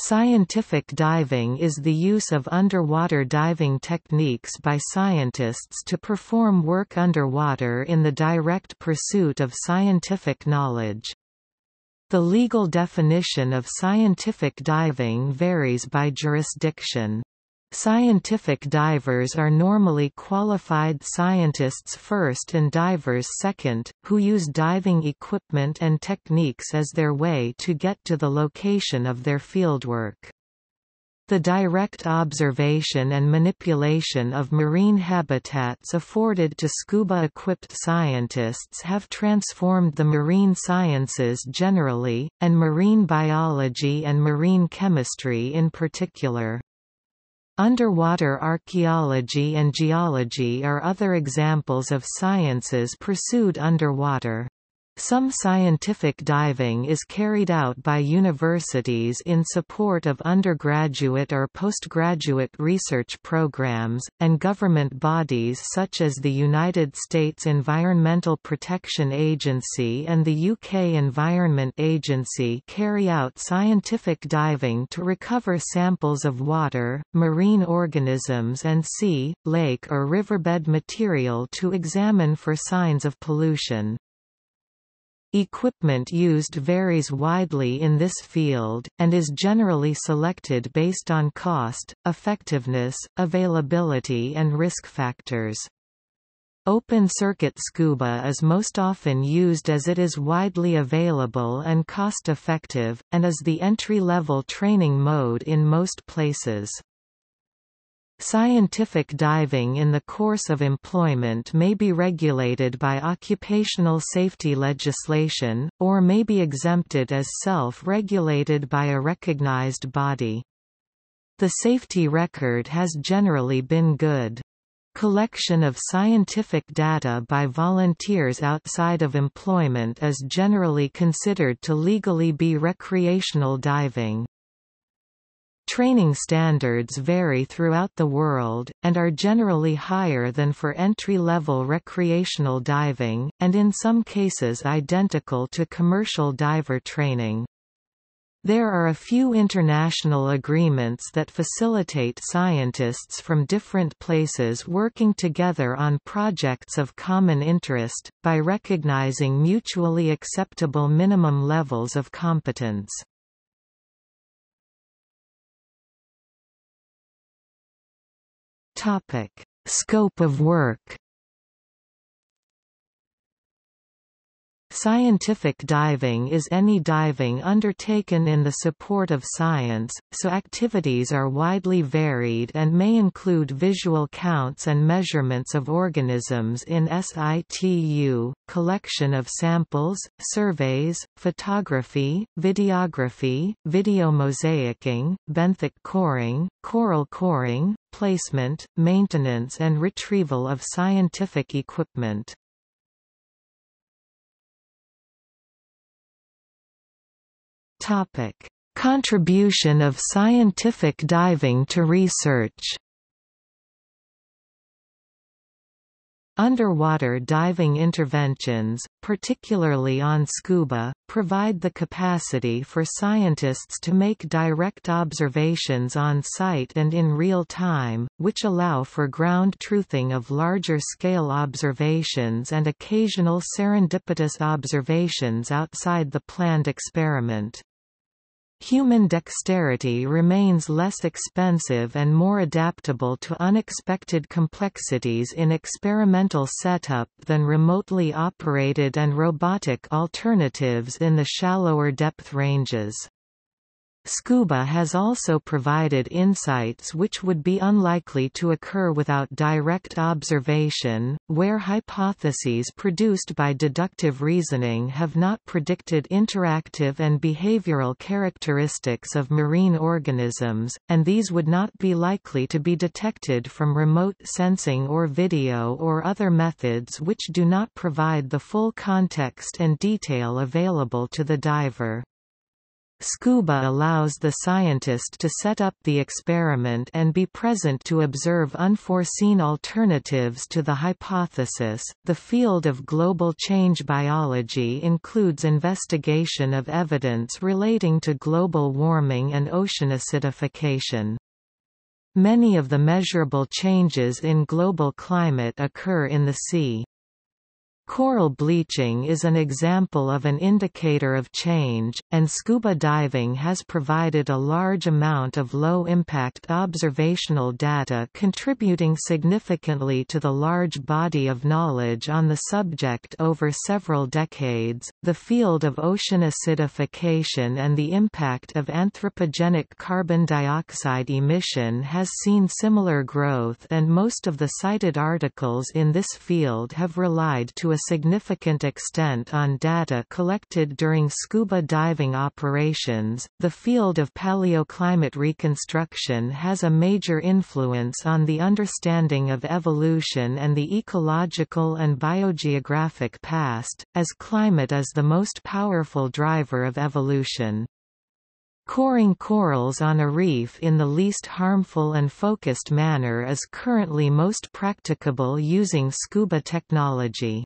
Scientific diving is the use of underwater diving techniques by scientists to perform work underwater in the direct pursuit of scientific knowledge. The legal definition of scientific diving varies by jurisdiction. Scientific divers are normally qualified scientists first and divers second, who use diving equipment and techniques as their way to get to the location of their fieldwork. The direct observation and manipulation of marine habitats afforded to scuba-equipped scientists have transformed the marine sciences generally, and marine biology and marine chemistry in particular. Underwater archaeology and geology are other examples of sciences pursued underwater. Some scientific diving is carried out by universities in support of undergraduate or postgraduate research programs, and government bodies such as the United States Environmental Protection Agency and the UK Environment Agency carry out scientific diving to recover samples of water, marine organisms and sea, lake or riverbed material to examine for signs of pollution. Equipment used varies widely in this field, and is generally selected based on cost, effectiveness, availability and risk factors. Open-circuit scuba is most often used as it is widely available and cost-effective, and is the entry-level training mode in most places. Scientific diving in the course of employment may be regulated by occupational safety legislation, or may be exempted as self-regulated by a recognized body. The safety record has generally been good. Collection of scientific data by volunteers outside of employment is generally considered to legally be recreational diving. Training standards vary throughout the world, and are generally higher than for entry-level recreational diving, and in some cases identical to commercial diver training. There are a few international agreements that facilitate scientists from different places working together on projects of common interest, by recognizing mutually acceptable minimum levels of competence. Topic: Scope of work. Scientific diving is any diving undertaken in the support of science, so activities are widely varied and may include visual counts and measurements of organisms in situ, collection of samples, surveys, photography, videography, video mosaicing, benthic coring, coral coring, placement, maintenance and retrieval of scientific equipment. Topic: Contribution of scientific diving to research. Underwater diving interventions, particularly on scuba, provide the capacity for scientists to make direct observations on site and in real time, which allow for ground truthing of larger-scale observations and occasional serendipitous observations outside the planned experiment. Human dexterity remains less expensive and more adaptable to unexpected complexities in experimental setup than remotely operated and robotic alternatives in the shallower depth ranges. Scuba has also provided insights which would be unlikely to occur without direct observation, where hypotheses produced by deductive reasoning have not predicted interactive and behavioral characteristics of marine organisms, and these would not be likely to be detected from remote sensing or video or other methods which do not provide the full context and detail available to the diver. Scuba allows the scientist to set up the experiment and be present to observe unforeseen alternatives to the hypothesis. The field of global change biology includes investigation of evidence relating to global warming and ocean acidification. Many of the measurable changes in global climate occur in the sea. Coral bleaching is an example of an indicator of change, and scuba diving has provided a large amount of low-impact observational data contributing significantly to the large body of knowledge on the subject over several decades. The field of ocean acidification and the impact of anthropogenic carbon dioxide emission has seen similar growth and most of the cited articles in this field have relied to a significant extent on data collected during scuba diving operations. The field of paleoclimate reconstruction has a major influence on the understanding of evolution and the ecological and biogeographic past, as climate is the most powerful driver of evolution. Coring corals on a reef in the least harmful and focused manner is currently most practicable using scuba technology.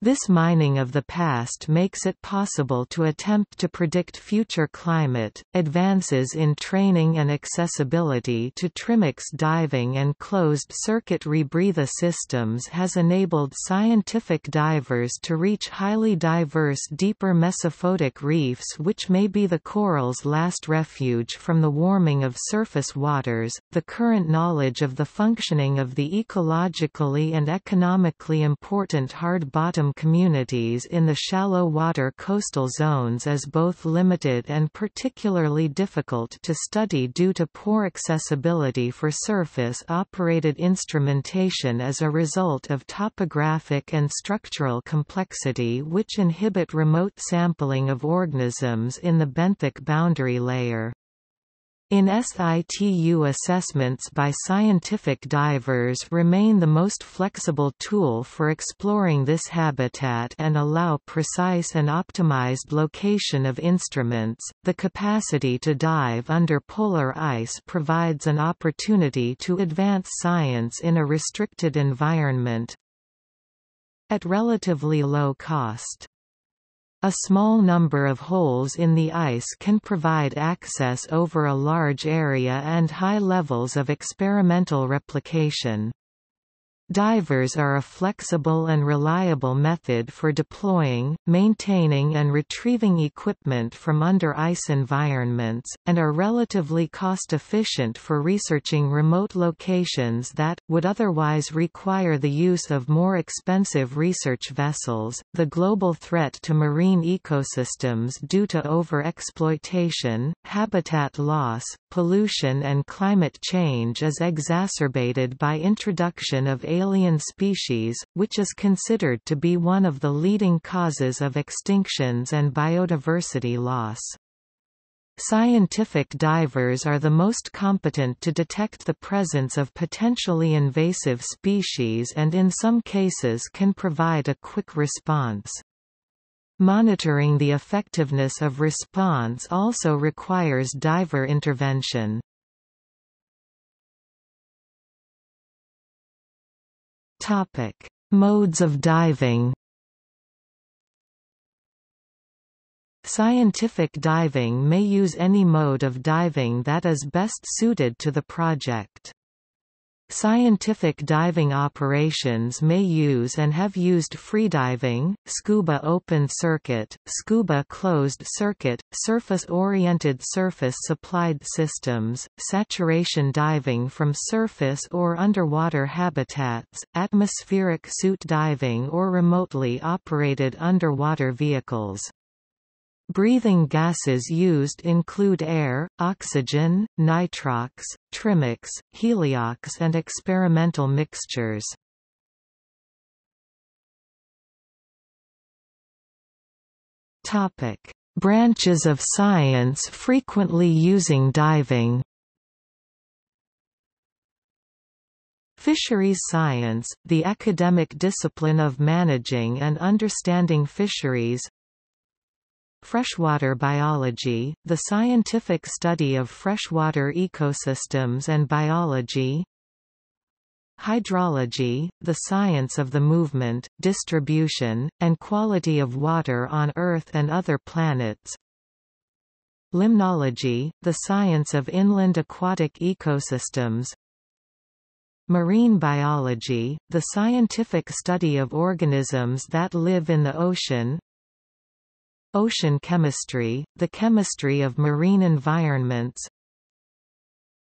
This mining of the past makes it possible to attempt to predict future climate. Advances in training and accessibility to trimix diving and closed circuit rebreather systems has enabled scientific divers to reach highly diverse deeper mesophotic reefs which may be the coral's last refuge from the warming of surface waters. The current knowledge of the functioning of the ecologically and economically important hard bottom communities in the shallow water coastal zones is both limited and particularly difficult to study due to poor accessibility for surface-operated instrumentation as a result of topographic and structural complexity which inhibit remote sampling of organisms in the benthic boundary layer. In situ assessments by scientific divers remain the most flexible tool for exploring this habitat and allow precise and optimized location of instruments. The capacity to dive under polar ice provides an opportunity to advance science in a restricted environment at relatively low cost. A small number of holes in the ice can provide access over a large area and high levels of experimental replication. Divers are a flexible and reliable method for deploying, maintaining and retrieving equipment from under ice environments, and are relatively cost-efficient for researching remote locations that, would otherwise require the use of more expensive research vessels. The global threat to marine ecosystems due to overexploitation, habitat loss, pollution and climate change is exacerbated by introduction of alien species, which is considered to be one of the leading causes of extinctions and biodiversity loss. Scientific divers are the most competent to detect the presence of potentially invasive species and in some cases can provide a quick response. Monitoring the effectiveness of response also requires diver intervention. Topic: Modes of diving. Scientific diving may use any mode of diving that is best suited to the project. Scientific diving operations may use and have used freediving, scuba open circuit, scuba closed circuit, surface-oriented surface-supplied systems, saturation diving from surface or underwater habitats, atmospheric suit diving or remotely operated underwater vehicles. Breathing gases used include air, oxygen, nitrox, trimix, heliox and experimental mixtures. Topic: Branches of science frequently using diving. Fisheries science, the academic discipline of managing and understanding fisheries Freshwater biology, the scientific study of freshwater ecosystems and biology. Hydrology, the science of the movement, distribution, and quality of water on Earth and other planets. Limnology, the science of inland aquatic ecosystems. Marine biology, the scientific study of organisms that live in the ocean Ocean chemistry, the chemistry of marine environments.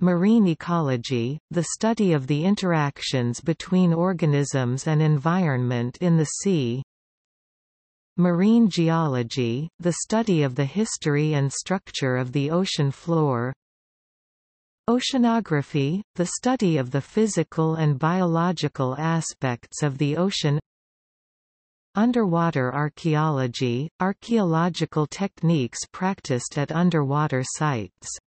Marine ecology, the study of the interactions between organisms and environment in the sea. Marine geology, the study of the history and structure of the ocean floor. Oceanography, the study of the physical and biological aspects of the ocean Underwater archaeology, archaeological techniques practiced at underwater sites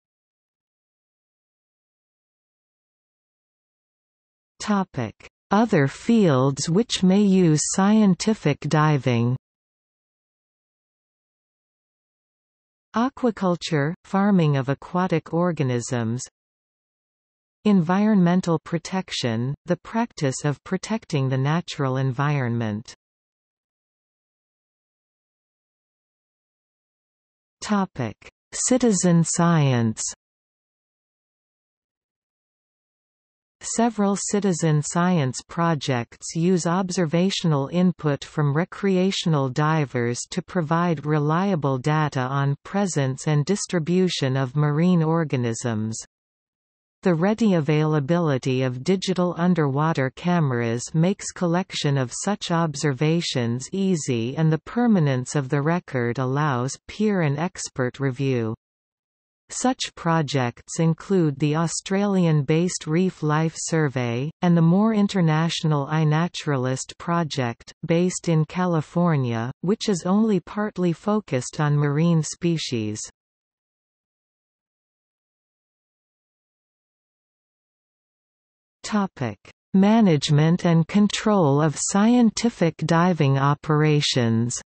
Other fields which may use scientific diving. Aquaculture, farming of aquatic organisms. Environmental protection, the practice of protecting the natural environment. Topic: Citizen science. Several citizen science projects use observational input from recreational divers to provide reliable data on presence and distribution of marine organisms. The ready availability of digital underwater cameras makes collection of such observations easy and the permanence of the record allows peer and expert review. Such projects include the Australian-based Reef Life Survey, and the more international iNaturalist project, based in California, which is only partly focused on marine species. Management and control of scientific diving operations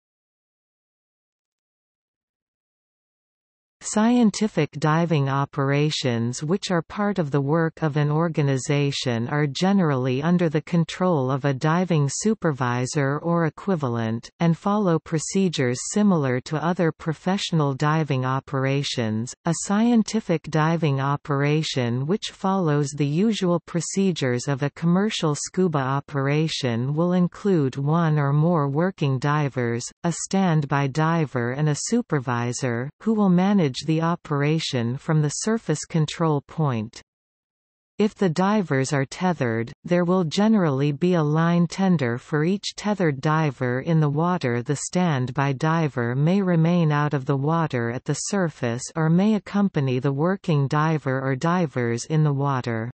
Scientific diving operations which are part of the work of an organization are generally under the control of a diving supervisor or equivalent, and follow procedures similar to other professional diving operations. A scientific diving operation which follows the usual procedures of a commercial scuba operation will include one or more working divers, a standby diver and a supervisor, who will manage manage the operation from the surface control point. If the divers are tethered, there will generally be a line tender for each tethered diver in the water the standby diver may remain out of the water at the surface or may accompany the working diver or divers in the water.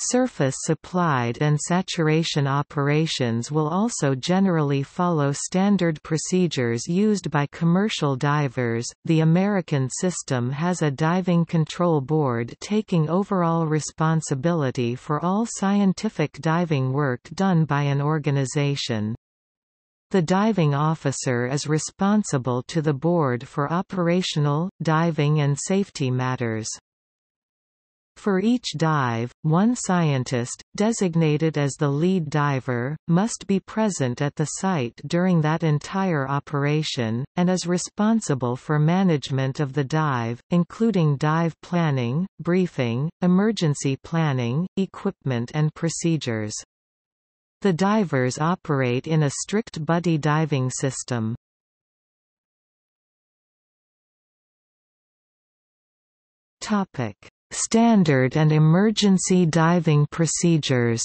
Surface supplied and saturation operations will also generally follow standard procedures used by commercial divers. The American system has a diving control board taking overall responsibility for all scientific diving work done by an organization. The diving officer is responsible to the board for operational, diving and safety matters. For each dive, one scientist, designated as the lead diver, must be present at the site during that entire operation, and is responsible for management of the dive, including dive planning, briefing, emergency planning, equipment and procedures. The divers operate in a strict buddy diving system. Topic Standard and emergency diving procedures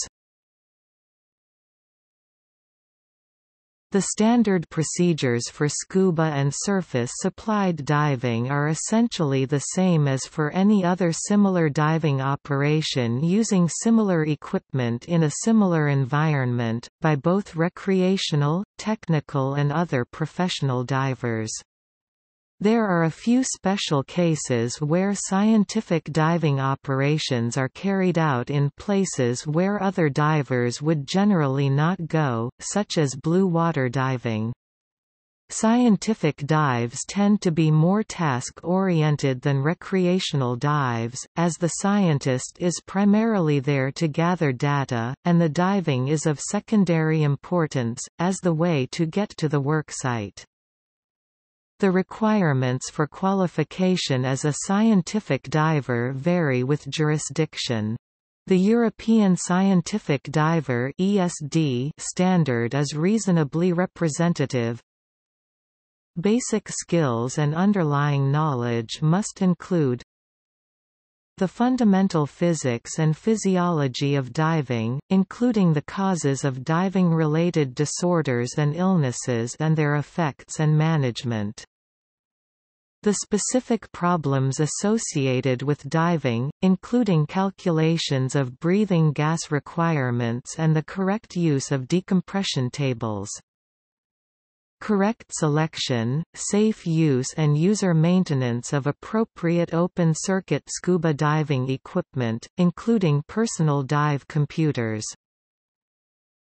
The standard procedures for scuba and surface-supplied diving are essentially the same as for any other similar diving operation using similar equipment in a similar environment, by both recreational, technical and other professional divers. There are a few special cases where scientific diving operations are carried out in places where other divers would generally not go, such as blue water diving. Scientific dives tend to be more task-oriented than recreational dives, as the scientist is primarily there to gather data, and the diving is of secondary importance, as the way to get to the worksite. The requirements for qualification as a scientific diver vary with jurisdiction. The European Scientific Diver (ESD) standard is reasonably representative, Basic skills and underlying knowledge must include the fundamental physics and physiology of diving, including the causes of diving-related disorders and illnesses and their effects and management. The specific problems associated with diving, including calculations of breathing gas requirements and the correct use of decompression tables. Correct selection, safe use and user maintenance of appropriate open-circuit scuba diving equipment, including personal dive computers.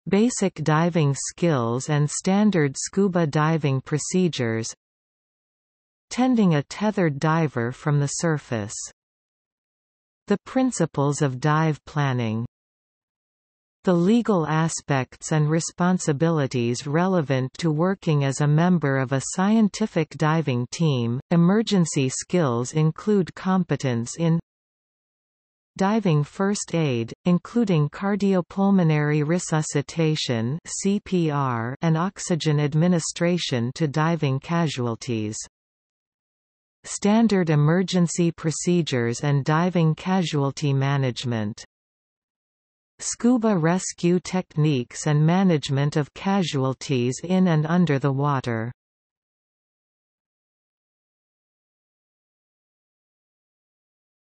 Basic diving skills and standard scuba diving procedures Tending a tethered diver from the surface The principles of dive planning the legal aspects and responsibilities relevant to working as a member of a scientific diving team. Emergency skills include competence in diving first aid, including cardiopulmonary resuscitation (CPR) and oxygen administration to diving casualties. Standard emergency procedures and diving casualty management scuba rescue techniques and management of casualties in and under the water.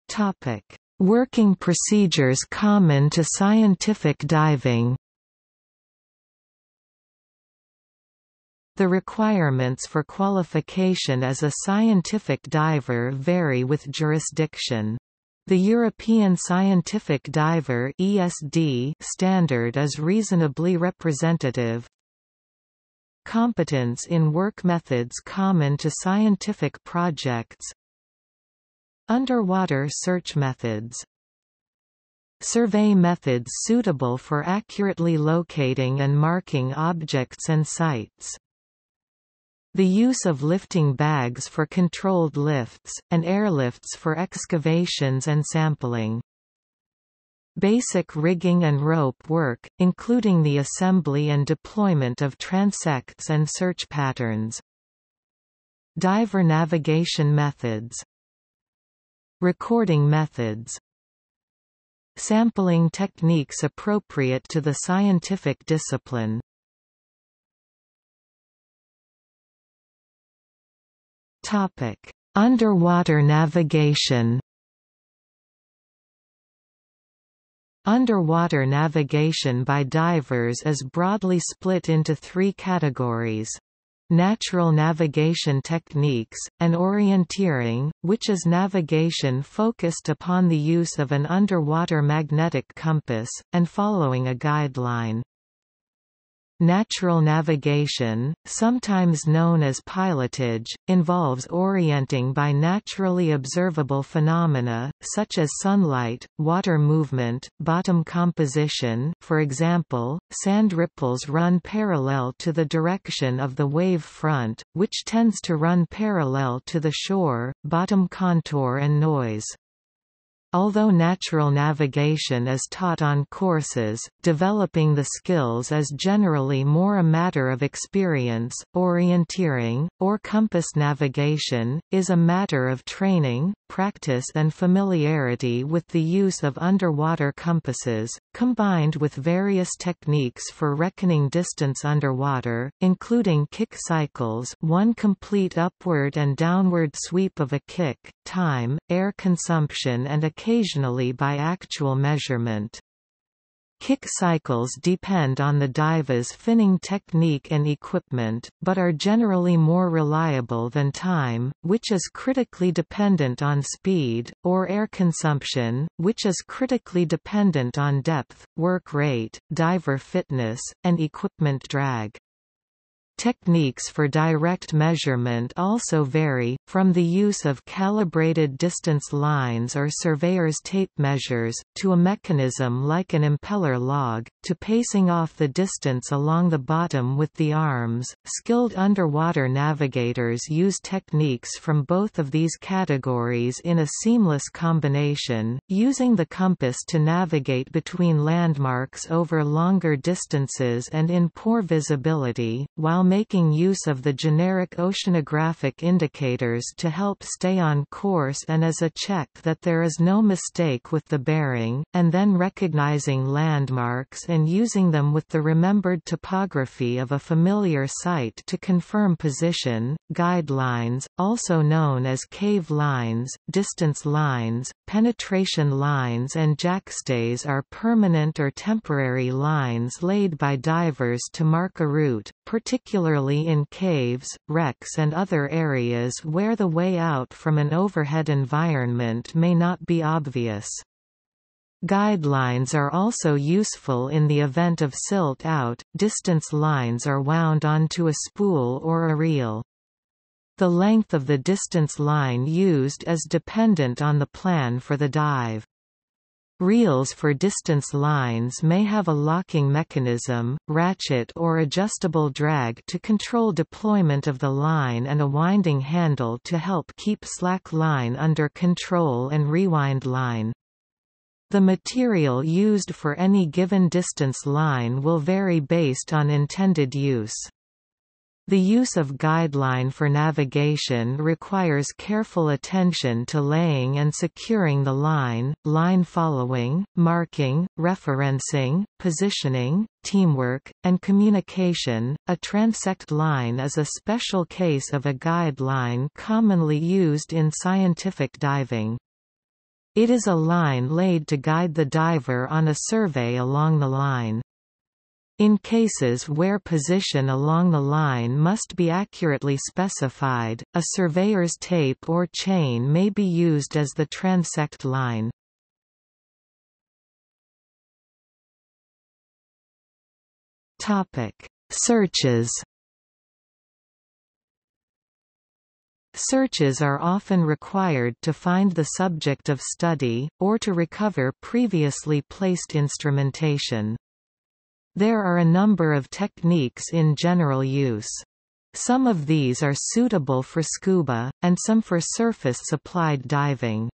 Topic: Working procedures common to scientific diving. The requirements for qualification as a scientific diver vary with jurisdiction. The European Scientific Diver (ESD) standard is reasonably representative. Competence in work methods common to scientific projects. Underwater search methods. Survey methods suitable for accurately locating and marking objects and sites. The use of lifting bags for controlled lifts, and airlifts for excavations and sampling. Basic rigging and rope work, including the assembly and deployment of transects and search patterns. Diver navigation methods Recording methods Sampling techniques appropriate to the scientific discipline Topic: Underwater navigation. Underwater navigation by divers is broadly split into three categories. Natural navigation techniques, and orienteering, which is navigation focused upon the use of an underwater magnetic compass, and following a guideline. Natural navigation, sometimes known as pilotage, involves orienting by naturally observable phenomena, such as sunlight, water movement, bottom composition for example, sand ripples run parallel to the direction of the wave front, which tends to run parallel to the shore, bottom contour and noise. Although natural navigation is taught on courses, developing the skills is generally more a matter of experience. Orienteering, or compass navigation, is a matter of training, practice and familiarity with the use of underwater compasses, combined with various techniques for reckoning distance underwater, including kick cycles one complete upward and downward sweep of a kick, time, air consumption and occasionally by actual measurement. Kick cycles depend on the diver's finning technique and equipment, but are generally more reliable than time, which is critically dependent on speed, or air consumption, which is critically dependent on depth, work rate, diver fitness, and equipment drag. Techniques for direct measurement also vary, from the use of calibrated distance lines or surveyor's tape measures, to a mechanism like an impeller log, to pacing off the distance along the bottom with the arms. Skilled underwater navigators use techniques from both of these categories in a seamless combination, using the compass to navigate between landmarks over longer distances and in poor visibility, while making use of the generic oceanographic indicators to help stay on course and as a check that there is no mistake with the bearing, and then recognizing landmarks and using them with the remembered topography of a familiar site to confirm position. Guidelines, also known as cave lines, distance lines, penetration lines and jackstays are permanent or temporary lines laid by divers to mark a route, particularly in caves, wrecks and other areas where the way out from an overhead environment may not be obvious. Guidelines are also useful in the event of silt out, distance lines are wound onto a spool or a reel. The length of the distance line used is dependent on the plan for the dive. Reels for distance lines may have a locking mechanism, ratchet or adjustable drag to control deployment of the line and a winding handle to help keep slack line under control and rewind line. The material used for any given distance line will vary based on intended use. The use of guideline for navigation requires careful attention to laying and securing the line, line following, marking, referencing, positioning, teamwork, and communication. A transect line is a special case of a guideline commonly used in scientific diving. It is a line laid to guide the diver on a survey along the line. In cases where position along the line must be accurately specified, a surveyor's tape or chain may be used as the transect line. Topic: Searches Searches are often required to find the subject of study, or to recover previously placed instrumentation. There are a number of techniques in general use. Some of these are suitable for scuba, and some for surface-supplied diving.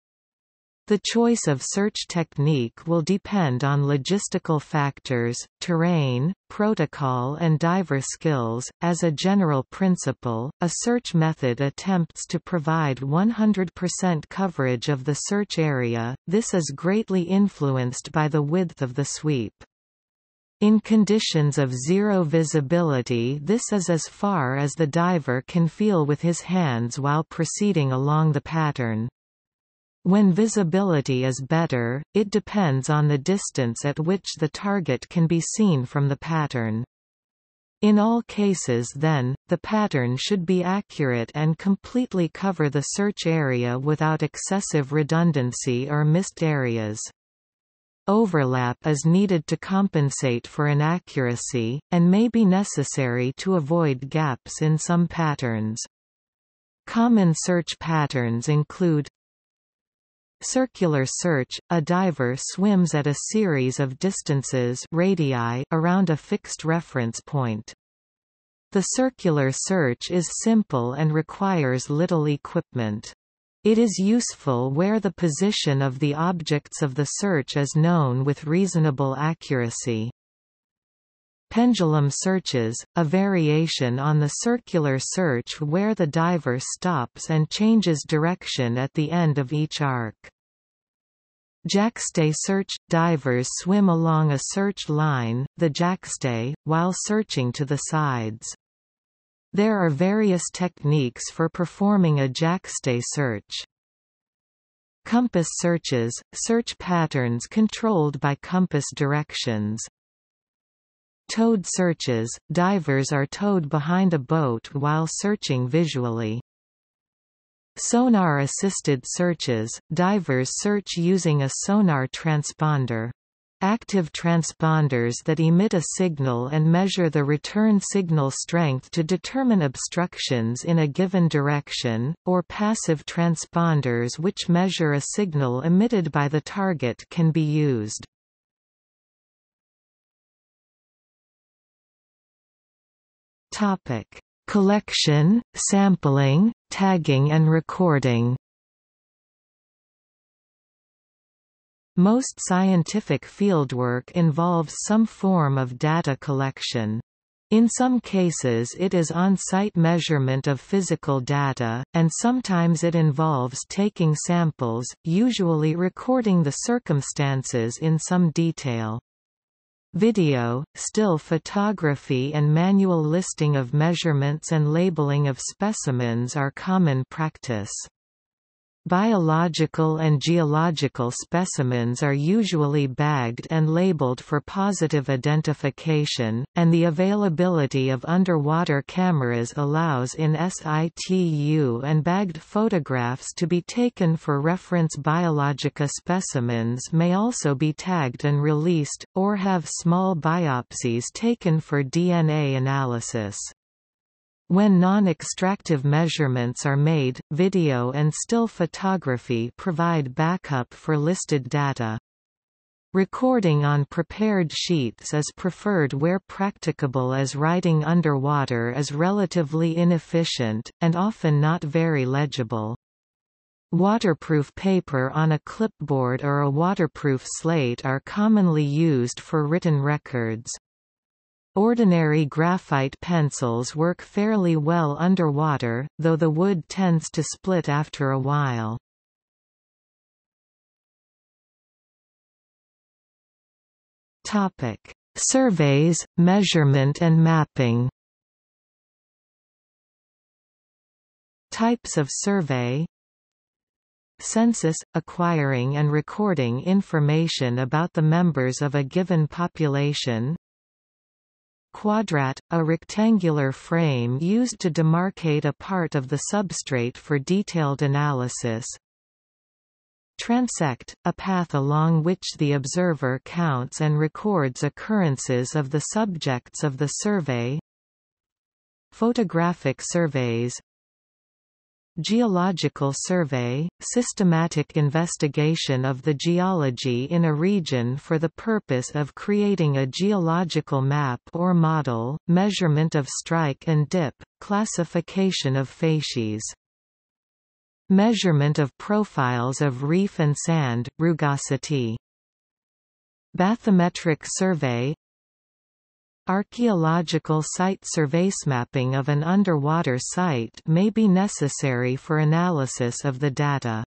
The choice of search technique will depend on logistical factors, terrain, protocol and diver skills. As a general principle, a search method attempts to provide 100% coverage of the search area, this is greatly influenced by the width of the sweep. In conditions of zero visibility this is as far as the diver can feel with his hands while proceeding along the pattern. When visibility is better, it depends on the distance at which the target can be seen from the pattern. In all cases then, the pattern should be accurate and completely cover the search area without excessive redundancy or missed areas. Overlap is needed to compensate for inaccuracy, and may be necessary to avoid gaps in some patterns. Common search patterns include Circular search – A diver swims at a series of distances radii around a fixed reference point. The circular search is simple and requires little equipment. It is useful where the position of the objects of the search is known with reasonable accuracy. Pendulum searches, a variation on the circular search where the diver stops and changes direction at the end of each arc. Jackstay search – Divers swim along a search line, the jackstay, while searching to the sides. There are various techniques for performing a jackstay search. Compass searches – search patterns controlled by compass directions. Towed searches – divers are towed behind a boat while searching visually. Sonar-assisted searches – Divers search using a sonar transponder. Active transponders that emit a signal and measure the return signal strength to determine obstructions in a given direction, or passive transponders which measure a signal emitted by the target can be used. Collection, sampling, tagging and recording. Most scientific fieldwork involves some form of data collection. In some cases it is on-site measurement of physical data, and sometimes it involves taking samples, usually recording the circumstances in some detail. Video, still photography and manual listing of measurements and labeling of specimens are common practice. Biological and geological specimens are usually bagged and labeled for positive identification, and the availability of underwater cameras allows in situ and bagged photographs to be taken for reference. Biologica specimens may also be tagged and released, or have small biopsies taken for DNA analysis. When non-extractive measurements are made, video and still photography provide backup for listed data. Recording on prepared sheets is preferred where practicable as writing underwater is relatively inefficient, and often not very legible. Waterproof paper on a clipboard or a waterproof slate are commonly used for written records. Ordinary graphite pencils work fairly well underwater, though the wood tends to split after a while. Topic: Surveys, measurement and mapping. Types of survey Census – acquiring and recording information about the members of a given population Quadrat, a rectangular frame used to demarcate a part of the substrate for detailed analysis. Transect, a path along which the observer counts and records occurrences of the subjects of the survey. Photographic surveys Geological survey, systematic investigation of the geology in a region for the purpose of creating a geological map or model, measurement of strike and dip, classification of facies. Measurement of profiles of reef and sand, rugosity. Bathymetric survey Archaeological site surveys mapping of an underwater site may be necessary for analysis of the data.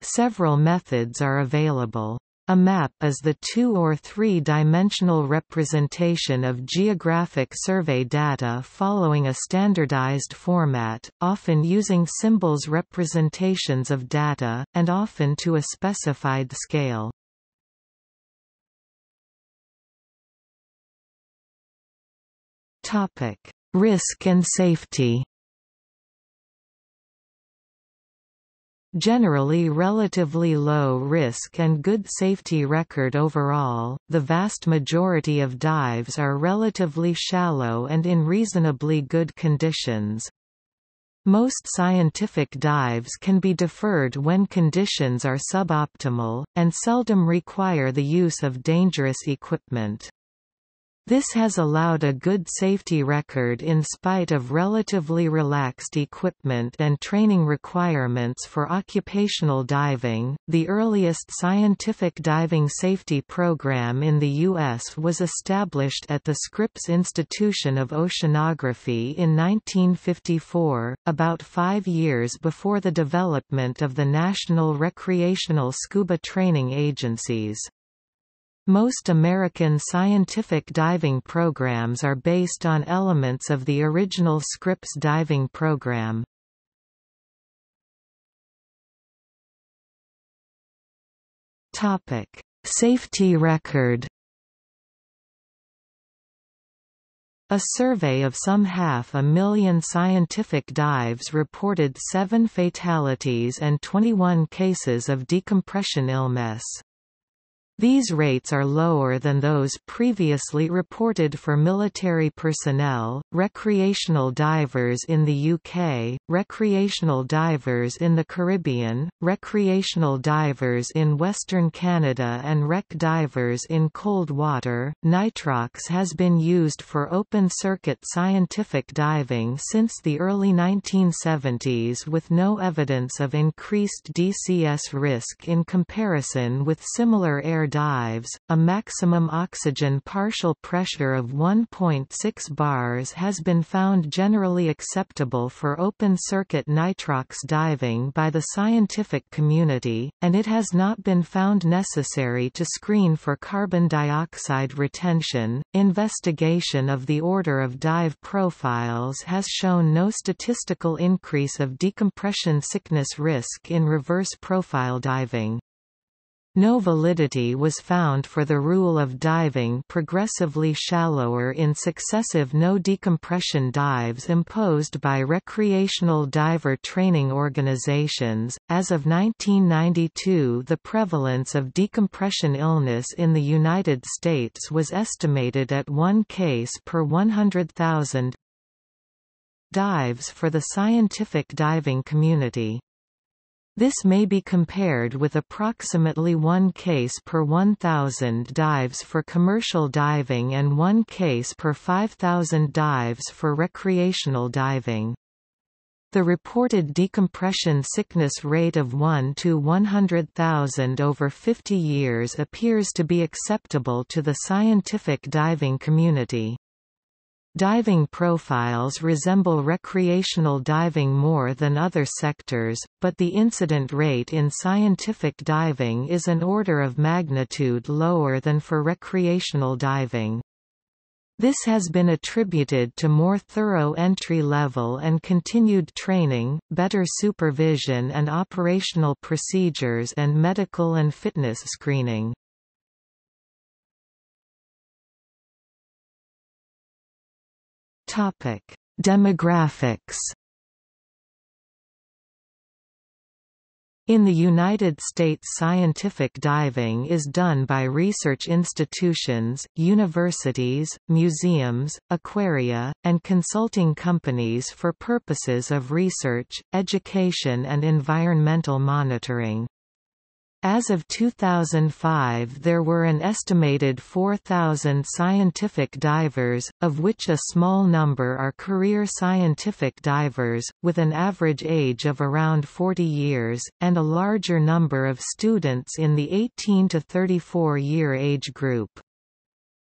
Several methods are available. A map is the two- or three-dimensional representation of geographic survey data following a standardized format, often using symbols representations of data, and often to a specified scale. Topic: Risk and safety. Generally relatively low risk and good safety record overall, the vast majority of dives are relatively shallow and in reasonably good conditions. Most scientific dives can be deferred when conditions are suboptimal, and seldom require the use of dangerous equipment. This has allowed a good safety record in spite of relatively relaxed equipment and training requirements for occupational diving. The earliest scientific diving safety program in the U.S. was established at the Scripps Institution of Oceanography in 1954, about five years before the development of the National Recreational Scuba Training Agencies. Most American scientific diving programs are based on elements of the original Scripps diving program. Topic: Safety record. A survey of some half a million scientific dives reported 7 fatalities and 21 cases of decompression illness. These rates are lower than those previously reported for military personnel, recreational divers in the UK, recreational divers in the Caribbean, recreational divers in Western Canada, and wreck divers in cold water. Nitrox has been used for open circuit scientific diving since the early 1970s with no evidence of increased DCS risk in comparison with similar air dives, a maximum oxygen partial pressure of 1.6 bars has been found generally acceptable for open-circuit nitrox diving by the scientific community, and it has not been found necessary to screen for carbon dioxide retention. Investigation of the order of dive profiles has shown no statistical increase of decompression sickness risk in reverse profile diving. No validity was found for the rule of diving progressively shallower in successive no-decompression dives imposed by recreational diver training organizations. As of 1992, the prevalence of decompression illness in the United States was estimated at one case per 100,000 dives for the scientific diving community. This may be compared with approximately one case per 1,000 dives for commercial diving and one case per 5,000 dives for recreational diving. The reported decompression sickness rate of 1 to 100,000 over 50 years appears to be acceptable to the scientific diving community. Diving profiles resemble recreational diving more than other sectors, but the incident rate in scientific diving is an order of magnitude lower than for recreational diving. This has been attributed to more thorough entry-level and continued training, better supervision and operational procedures and medical and fitness screening. Topic: Demographics. In the United States scientific diving is done by research institutions, universities, museums, aquaria, and consulting companies for purposes of research, education and environmental monitoring. As of 2005 there were an estimated 4,000 scientific divers, of which a small number are career scientific divers, with an average age of around 40 years, and a larger number of students in the 18 to 34 year age group.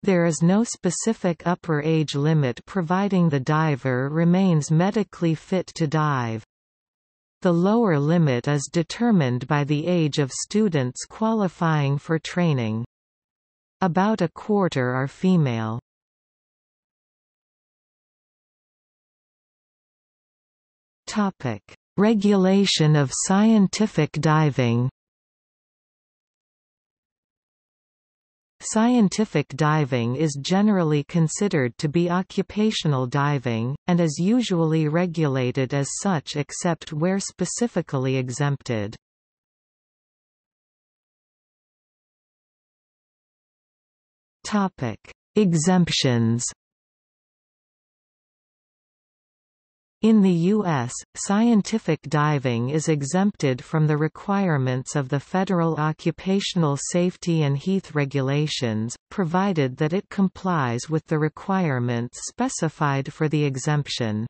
There is no specific upper age limit providing the diver remains medically fit to dive. The lower limit is determined by the age of students qualifying for training. About a quarter are female. Topic: Regulation of scientific diving. Scientific diving is generally considered to be occupational diving, and is usually regulated as such except where specifically exempted. Exemptions In the U.S., scientific diving is exempted from the requirements of the federal occupational safety and health regulations, provided that it complies with the requirements specified for the exemption.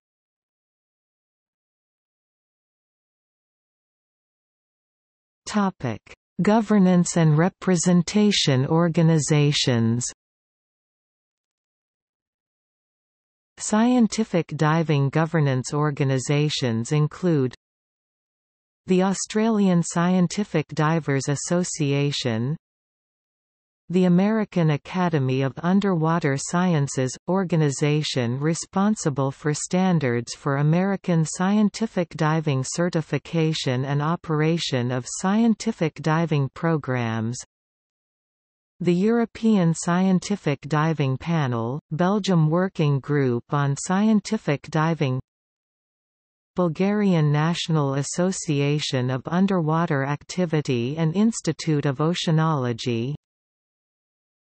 Governance and representation organizations Scientific diving governance organisations include the Australian Scientific Divers Association the American Academy of Underwater Sciences – organization responsible for standards for American scientific diving certification and operation of scientific diving programs the European Scientific Diving Panel, Belgium Working Group on Scientific Diving Bulgarian National Association of Underwater Activity and Institute of Oceanology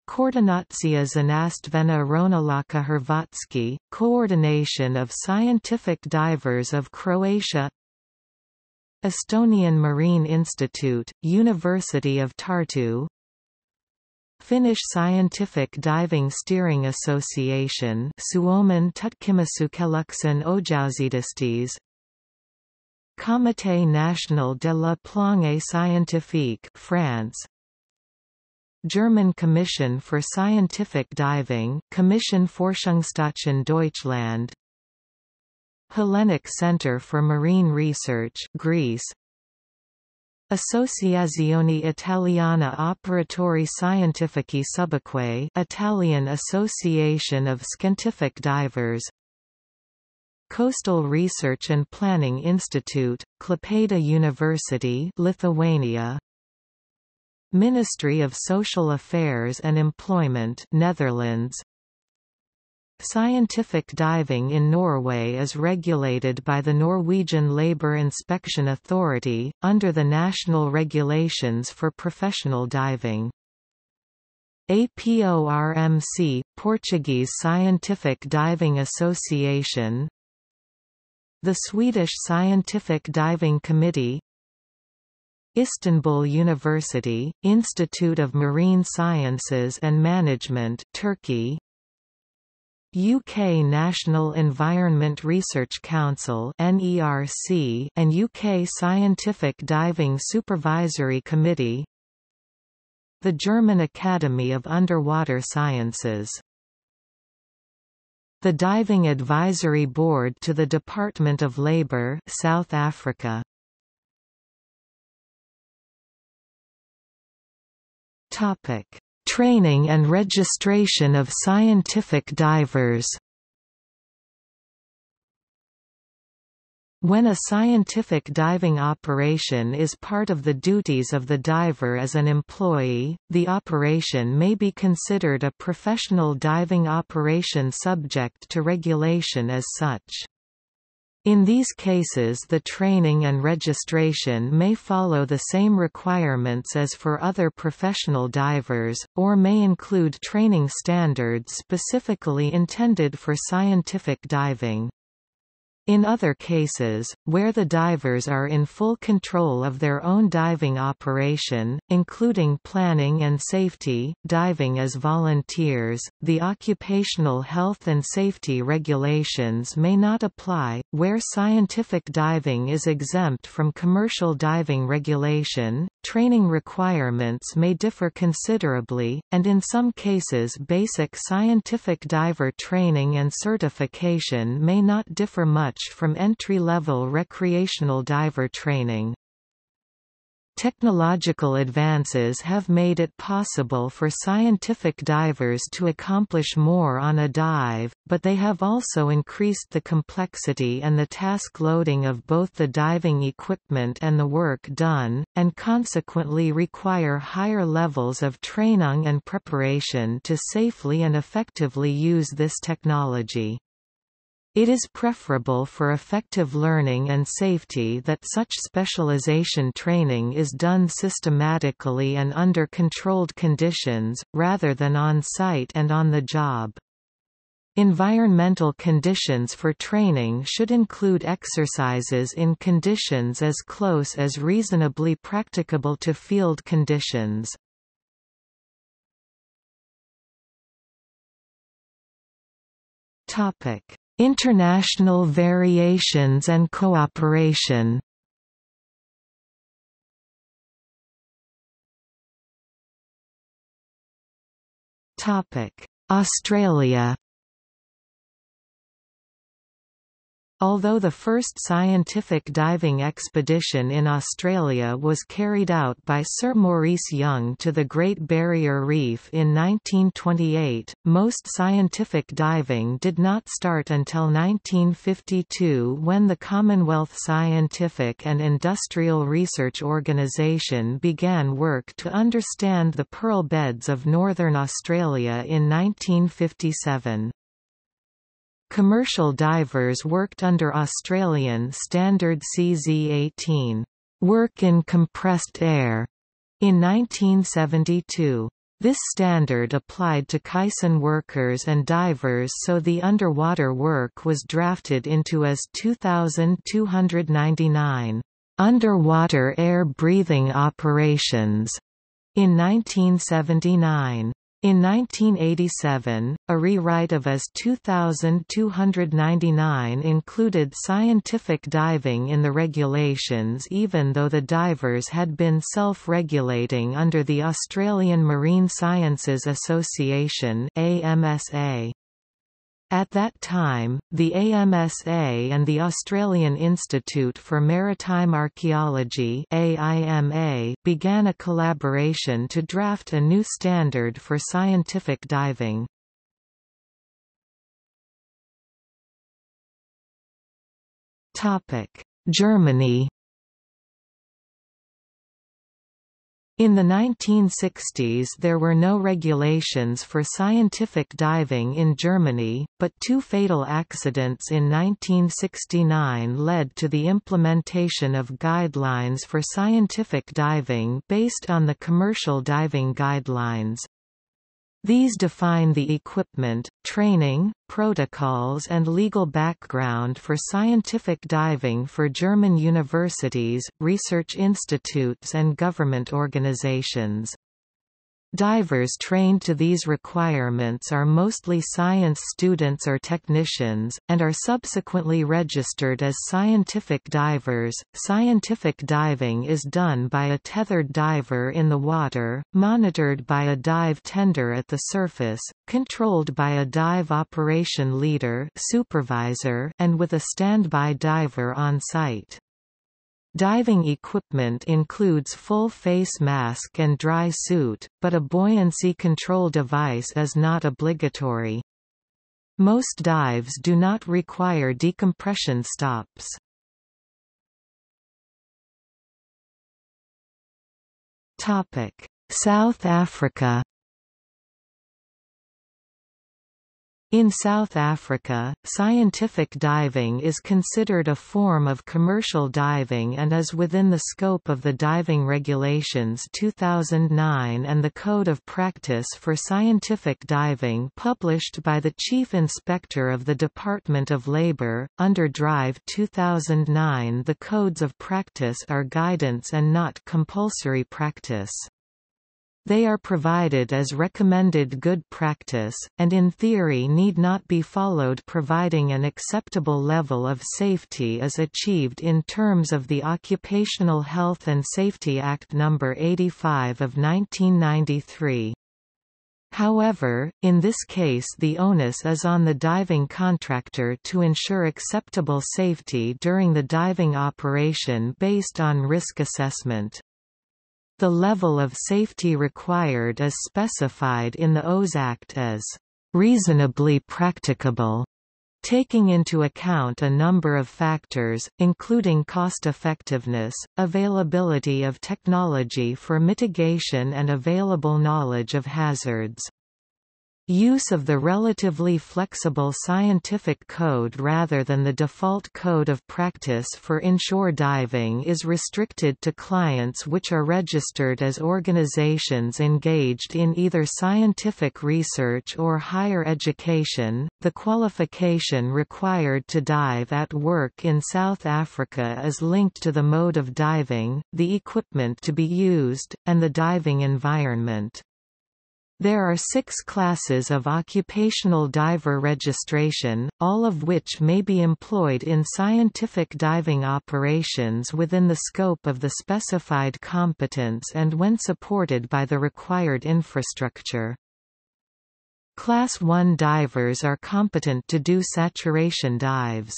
Koordinacja Znastvena Ronalaka Hrvatski, Coordination of Scientific Divers of Croatia Estonian Marine Institute, University of Tartu Finnish Scientific Diving Steering Association Suomen tutkimuskeskuksen Ojausidistes Comité national de la plongée scientifique France. German Commission for Scientific Diving Commission Forschungstauchen Deutschland. Hellenic Center for Marine Research Greece Associazione Italiana Operatori Scientifici Subacquei Italian Association of Scientific Divers. Coastal Research and Planning Institute, Klaipėda University Lithuania. Ministry of Social Affairs and Employment Netherlands Scientific diving in Norway is regulated by the Norwegian Labour Inspection Authority, under the national regulations for professional diving. APORMC, Portuguese Scientific Diving Association. The Swedish Scientific Diving Committee. Istanbul University, Institute of Marine Sciences and Management Turkey UK Natural Environment Research Council NERC and UK Scientific Diving Supervisory Committee. The German Academy of Underwater Sciences. The Diving Advisory Board to the Department of Labour South Africa. Topic: Training and registration of scientific divers. When a scientific diving operation is part of the duties of the diver as an employee, the operation may be considered a professional diving operation subject to regulation as such. In these cases the training and registration may follow the same requirements as for other professional divers, or may include training standards specifically intended for scientific diving. In other cases, where the divers are in full control of their own diving operation, including planning and safety, diving as volunteers, the occupational health and safety regulations may not apply, where scientific diving is exempt from commercial diving regulation, training requirements may differ considerably, and in some cases basic scientific diver training and certification may not differ much from entry-level recreational diver training. Technological advances have made it possible for scientific divers to accomplish more on a dive, but they have also increased the complexity and the task loading of both the diving equipment and the work done, and consequently require higher levels of training and preparation to safely and effectively use this technology. It is preferable for effective learning and safety that such specialization training is done systematically and under controlled conditions, rather than on site and on the job. Environmental conditions for training should include exercises in conditions as close as reasonably practicable to field conditions. Topic International variations and cooperation. Australia Although the first scientific diving expedition in Australia was carried out by Sir Maurice Yonge to the Great Barrier Reef in 1928, most scientific diving did not start until 1952 when the Commonwealth Scientific and Industrial Research Organisation began work to understand the pearl beds of northern Australia in 1957. Commercial divers worked under Australian Standard CZ-18, work in compressed air, in 1972. This standard applied to caisson workers and divers so the underwater work was drafted into AS 2299 underwater air breathing operations in 1979. In 1987, a rewrite of AS 2299 included scientific diving in the regulations even though the divers had been self-regulating under the Australian Marine Sciences Association AMSA. At that time, the AMSA and the Australian Institute for Maritime Archaeology AIMA began a collaboration to draft a new standard for scientific diving. Germany In the 1960s there were no regulations for scientific diving in Germany, but two fatal accidents in 1969 led to the implementation of guidelines for scientific diving based on the commercial diving guidelines. These define the equipment, training, protocols and legal background for scientific diving for German universities, research institutes and government organizations. Divers trained to these requirements are mostly science students or technicians, and are subsequently registered as scientific divers. Scientific diving is done by a tethered diver in the water, monitored by a dive tender at the surface, controlled by a dive operation leader supervisor, and with a standby diver on site. Diving equipment includes full face mask and dry suit, but a buoyancy control device is not obligatory. Most dives do not require decompression stops. South Africa In South Africa, scientific diving is considered a form of commercial diving and is within the scope of the Diving Regulations 2009 and the Code of Practice for Scientific Diving published by the Chief Inspector of the Department of Labour. Under Drive 2009 the codes of practice are guidance and not compulsory practice. They are provided as recommended good practice, and in theory need not be followed providing an acceptable level of safety is achieved in terms of the Occupational Health and Safety Act No. 85 of 1993. However, in this case the onus is on the diving contractor to ensure acceptable safety during the diving operation based on risk assessment. The level of safety required is specified in the OHS Act as reasonably practicable, taking into account a number of factors, including cost-effectiveness, availability of technology for mitigation and available knowledge of hazards. Use of the relatively flexible scientific code rather than the default code of practice for inshore diving is restricted to clients which are registered as organizations engaged in either scientific research or higher education. The qualification required to dive at work in South Africa is linked to the mode of diving, the equipment to be used, and the diving environment. There are six classes of occupational diver registration, all of which may be employed in scientific diving operations within the scope of the specified competence and when supported by the required infrastructure. Class 1 divers are competent to do saturation dives.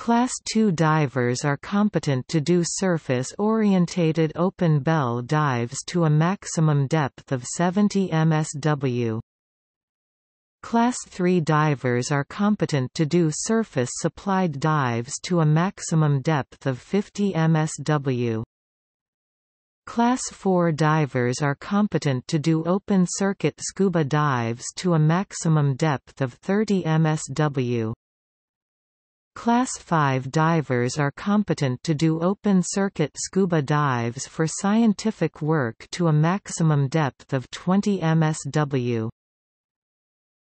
Class II divers are competent to do surface-orientated open bell dives to a maximum depth of 70 msw. Class III divers are competent to do surface-supplied dives to a maximum depth of 50 msw. Class 4 divers are competent to do open-circuit scuba dives to a maximum depth of 30 msw. Class 5 divers are competent to do open-circuit scuba dives for scientific work to a maximum depth of 20 msw.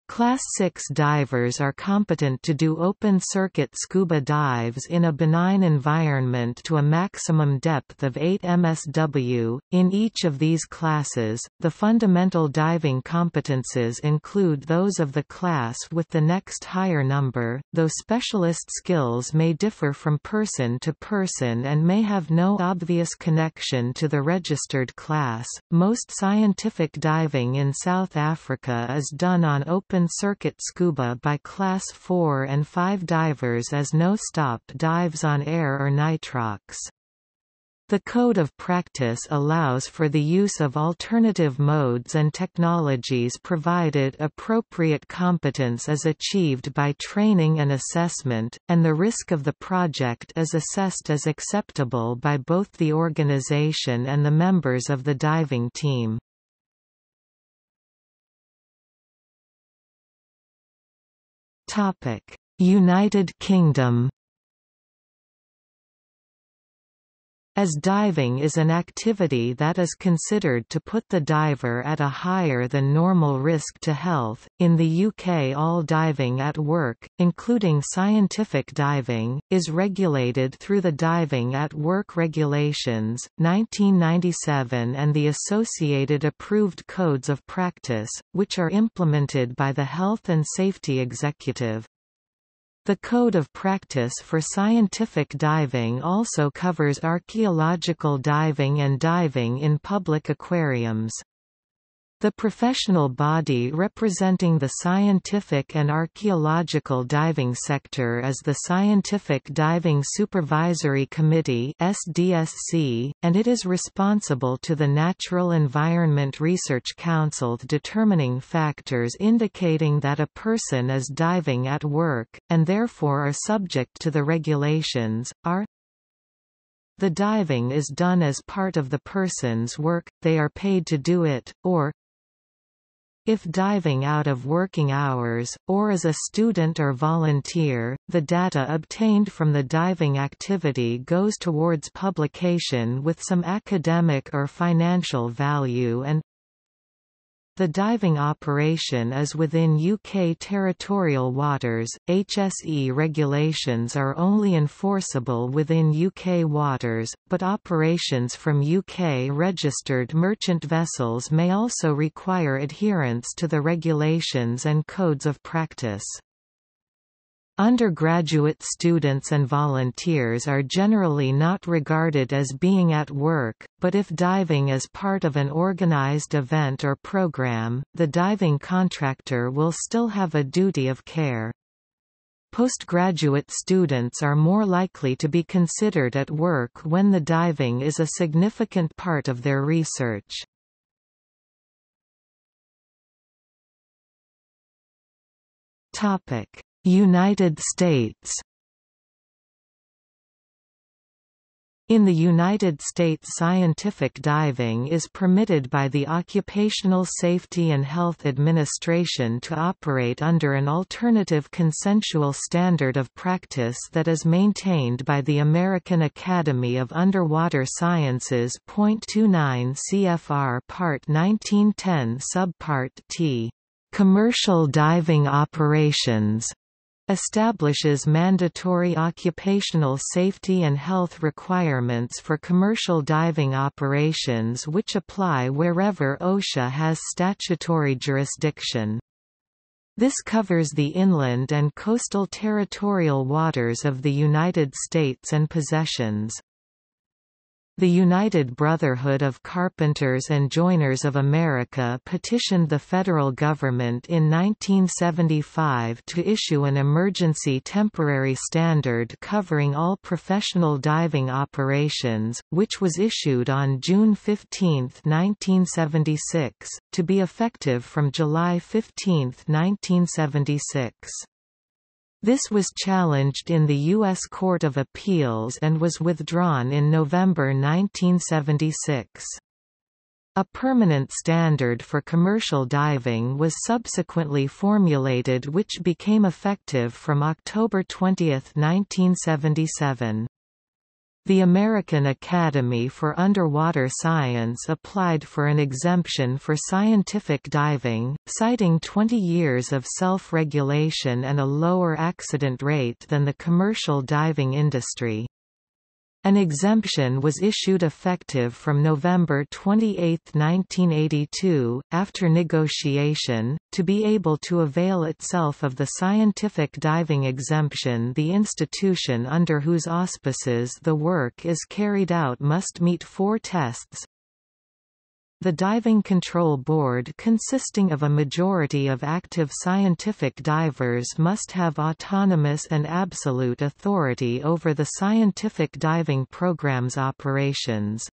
Class 6 divers are competent to do open-circuit scuba dives in a benign environment to a maximum depth of 8 msw. In each of these classes, the fundamental diving competences include those of the class with the next higher number, though specialist skills may differ from person to person and may have no obvious connection to the registered class. Most scientific diving in South Africa is done on open open-circuit scuba by Class 4 and 5 divers as no-stop dives on air or nitrox. The Code of Practice allows for the use of alternative modes and technologies provided appropriate competence is achieved by training and assessment, and the risk of the project is assessed as acceptable by both the organization and the members of the diving team. United Kingdom as diving is an activity that is considered to put the diver at a higher than normal risk to health. In the UK, all diving at work, including scientific diving, is regulated through the Diving at Work Regulations, 1997 and the associated approved codes of practice, which are implemented by the Health and Safety Executive. The Code of Practice for Scientific Diving also covers archaeological diving and diving in public aquariums. The professional body representing the scientific and archaeological diving sector is the Scientific Diving Supervisory Committee (SDSC), and it is responsible to the Natural Environment Research Council determining factors indicating that a person is diving at work and therefore are subject to the regulations are the diving is done as part of the person's work, they are paid to do it, or if diving out of working hours, or as a student or volunteer, the data obtained from the diving activity goes towards publication with some academic or financial value and the diving operation is within UK territorial waters. HSE regulations are only enforceable within UK waters, but operations from UK registered merchant vessels may also require adherence to the regulations and codes of practice. Undergraduate students and volunteers are generally not regarded as being at work, but if diving is part of an organized event or program, the diving contractor will still have a duty of care. Postgraduate students are more likely to be considered at work when the diving is a significant part of their research. Topic United States In the United States scientific diving is permitted by the Occupational Safety and Health Administration to operate under an alternative consensual standard of practice that is maintained by the American Academy of Underwater Sciences. 29 CFR Part 1910 Subpart T. Commercial diving operations establishes mandatory occupational safety and health requirements for commercial diving operations which apply wherever OSHA has statutory jurisdiction. This covers the inland and coastal territorial waters of the United States and possessions. The United Brotherhood of Carpenters and Joiners of America petitioned the federal government in 1975 to issue an emergency temporary standard covering all professional diving operations, which was issued on June 15, 1976, to be effective from July 15, 1976. This was challenged in the U.S. Court of Appeals and was withdrawn in November 1976. A permanent standard for commercial diving was subsequently formulated which became effective from October 20, 1977. The American Academy for Underwater Science applied for an exemption for scientific diving, citing 20 years of self-regulation and a lower accident rate than the commercial diving industry. An exemption was issued effective from November 28, 1982, after negotiation. To be able to avail itself of the scientific diving exemption, the institution under whose auspices the work is carried out must meet four tests the Diving Control Board consisting of a majority of active scientific divers must have autonomous and absolute authority over the scientific diving program's operations.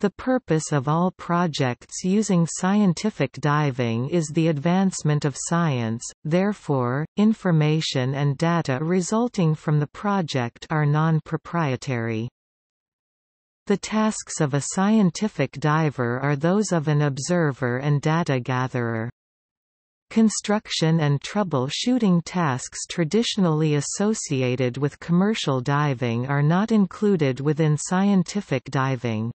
The purpose of all projects using scientific diving is the advancement of science, therefore, information and data resulting from the project are non-proprietary. The tasks of a scientific diver are those of an observer and data gatherer. Construction and troubleshooting tasks traditionally associated with commercial diving are not included within scientific diving.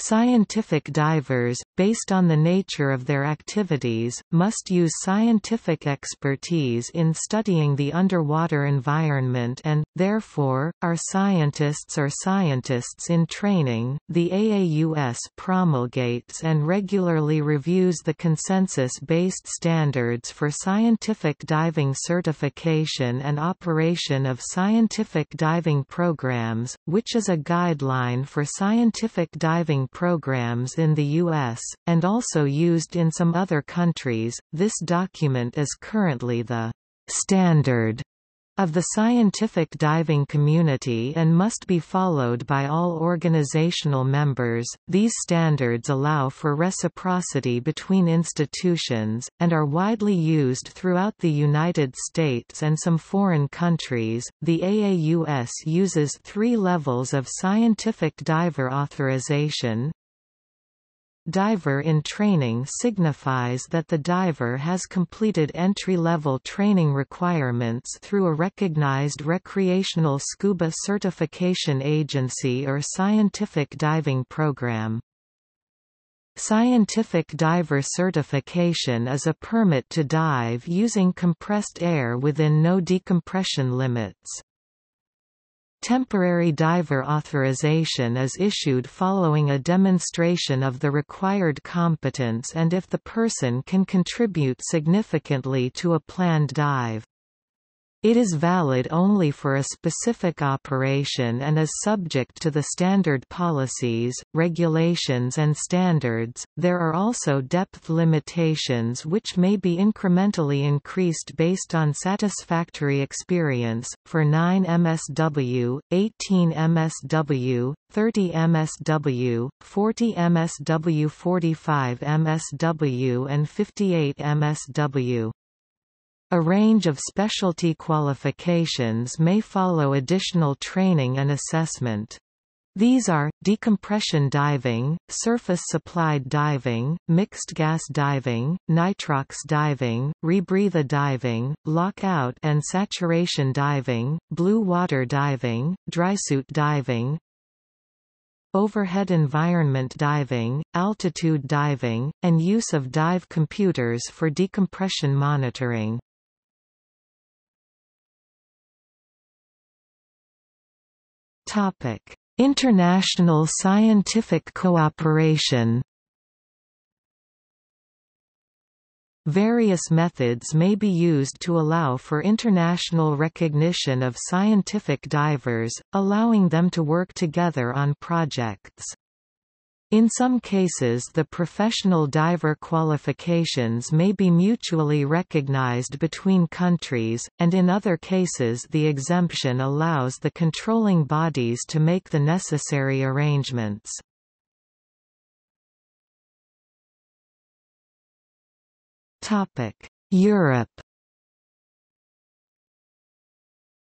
Scientific divers, based on the nature of their activities, must use scientific expertise in studying the underwater environment and, therefore, are scientists or scientists in training. The AAUS promulgates and regularly reviews the consensus based standards for scientific diving certification and operation of scientific diving programs, which is a guideline for scientific diving programs in the U.S., and also used in some other countries. This document is currently the standard of the scientific diving community and must be followed by all organizational members. These standards allow for reciprocity between institutions, and are widely used throughout the United States and some foreign countries. The AAUS uses three levels of scientific diver authorization Diver in training signifies that the diver has completed entry-level training requirements through a recognized recreational scuba certification agency or scientific diving program. Scientific diver certification is a permit to dive using compressed air within no decompression limits. Temporary diver authorization is issued following a demonstration of the required competence and if the person can contribute significantly to a planned dive. It is valid only for a specific operation and is subject to the standard policies, regulations, and standards. There are also depth limitations which may be incrementally increased based on satisfactory experience. For 9 MSW, 18 MSW, 30 MSW, 40 MSW, 45 MSW, and 58 MSW. A range of specialty qualifications may follow additional training and assessment. These are, decompression diving, surface-supplied diving, mixed gas diving, nitrox diving, rebreathe diving, lockout and saturation diving, blue water diving, drysuit diving, overhead environment diving, altitude diving, and use of dive computers for decompression monitoring. Topic: International scientific cooperation. Various methods may be used to allow for international recognition of scientific divers, allowing them to work together on projects. In some cases the professional diver qualifications may be mutually recognized between countries, and in other cases the exemption allows the controlling bodies to make the necessary arrangements. Europe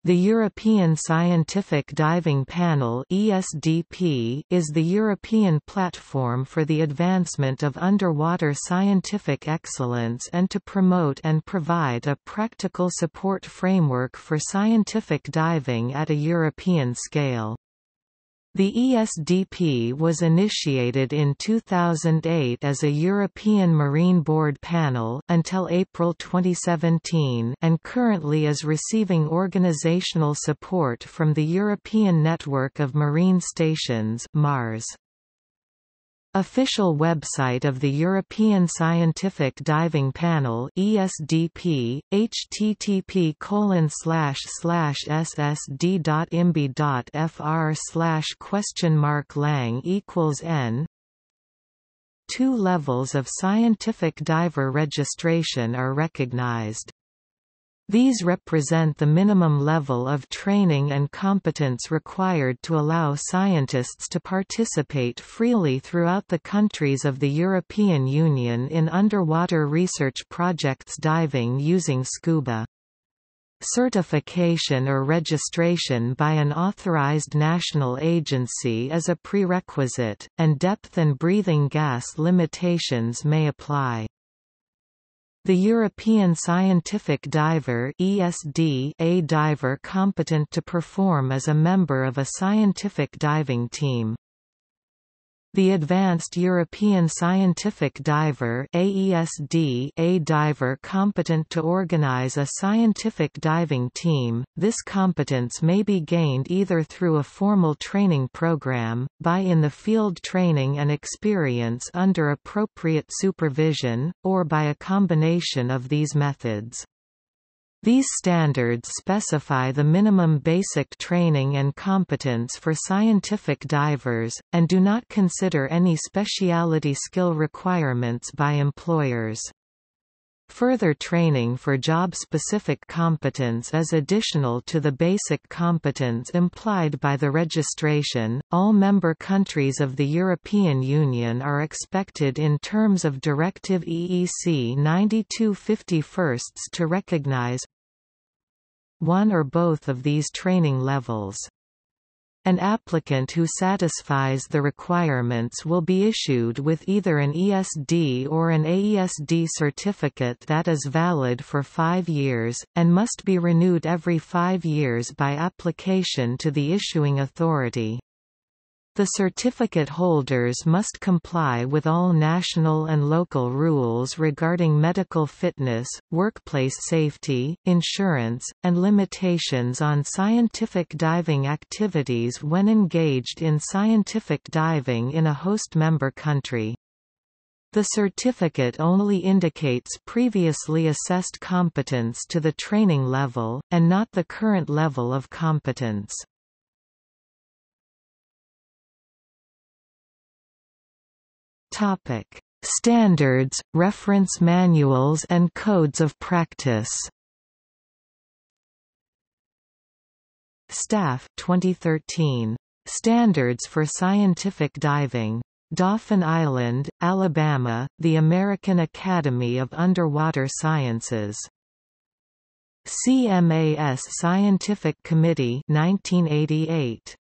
The European Scientific Diving Panel ESDP is the European platform for the advancement of underwater scientific excellence and to promote and provide a practical support framework for scientific diving at a European scale. The ESDP was initiated in 2008 as a European Marine Board panel until April 2017 and currently is receiving organizational support from the European Network of Marine Stations MARS. Official website of the European Scientific Diving Panel ESDP, http ssd.imbi.fr question mark lang equals n Two levels of scientific diver registration are recognized. These represent the minimum level of training and competence required to allow scientists to participate freely throughout the countries of the European Union in underwater research projects diving using scuba. Certification or registration by an authorized national agency is a prerequisite, and depth and breathing gas limitations may apply. The European Scientific Diver ESD a diver competent to perform as a member of a scientific diving team. The Advanced European Scientific Diver AESD a diver competent to organize a scientific diving team. This competence may be gained either through a formal training program, by in the field training and experience under appropriate supervision, or by a combination of these methods. These standards specify the minimum basic training and competence for scientific divers, and do not consider any specialty skill requirements by employers. Further training for job-specific competence is additional to the basic competence implied by the registration. All member countries of the European Union are expected in terms of Directive EEC 9251 to recognize one or both of these training levels. An applicant who satisfies the requirements will be issued with either an ESD or an AESD certificate that is valid for five years, and must be renewed every five years by application to the issuing authority. The certificate holders must comply with all national and local rules regarding medical fitness, workplace safety, insurance, and limitations on scientific diving activities when engaged in scientific diving in a host member country. The certificate only indicates previously assessed competence to the training level, and not the current level of competence. Topic: Standards, reference manuals and codes of practice. Staff 2013. Standards for Scientific Diving. Dauphin Island, Alabama, the American Academy of Underwater Sciences. CMAS Scientific Committee 1988.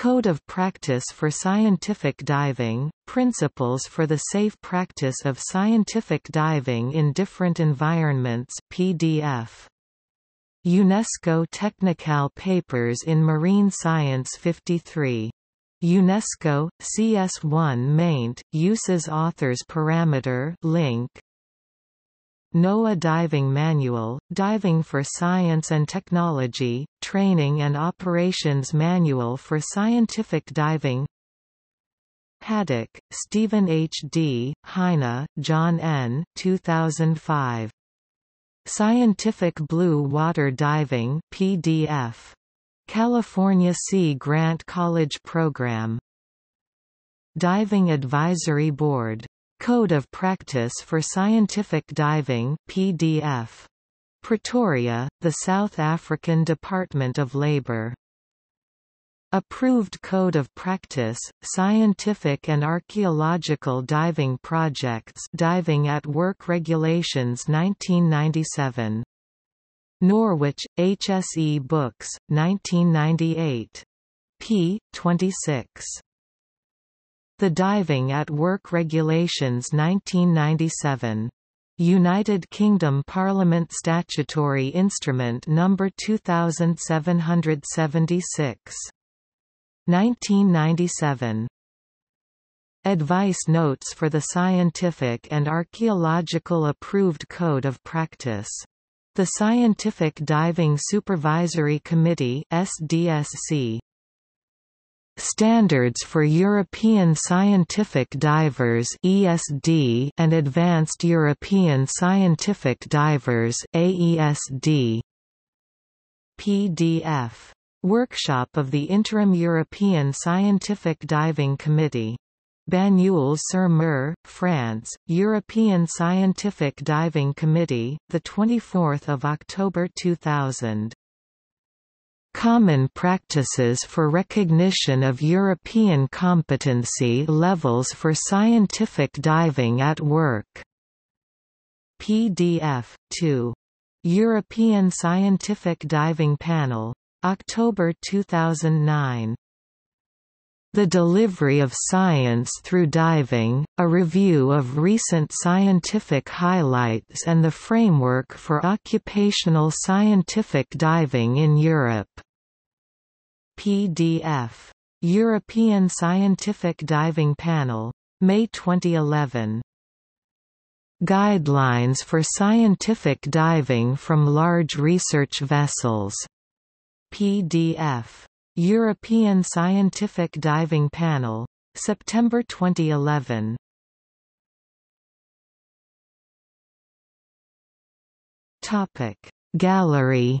Code of Practice for Scientific Diving, Principles for the Safe Practice of Scientific Diving in Different Environments PDF. UNESCO Technical Papers in Marine Science 53. UNESCO, CS1 maint, uses authors parameter link, NOAA Diving Manual, Diving for Science and Technology, Training and Operations Manual for Scientific Diving Haddock, Stephen H. D., Heine, John N. 2005. Scientific Blue Water Diving PDF. California Sea Grant College Program. Diving Advisory Board Code of Practice for Scientific Diving PDF. Pretoria, the South African Department of Labour. Approved Code of Practice, Scientific and Archaeological Diving Projects Diving at Work Regulations 1997 Norwich, HSE Books, 1998. p. 26. The Diving at Work Regulations 1997. United Kingdom Parliament Statutory Instrument No. 2776. 1997. Advice Notes for the Scientific and Archaeological Approved Code of Practice. The Scientific Diving Supervisory Committee SDSC. Standards for European Scientific Divers ESD and Advanced European Scientific Divers AESD. PDF. Workshop of the Interim European Scientific Diving Committee Banyuls-sur-Mer, France, European Scientific Diving Committee, 24 October 2000. Common practices for recognition of European competency levels for scientific diving at work. PDF 2. European Scientific Diving Panel. October 2009. The Delivery of Science Through Diving, a review of recent scientific highlights and the framework for occupational scientific diving in Europe. PDF. European Scientific Diving Panel. May 2011. Guidelines for Scientific Diving from Large Research Vessels. PDF. European Scientific Diving Panel. September 2011. Topic Gallery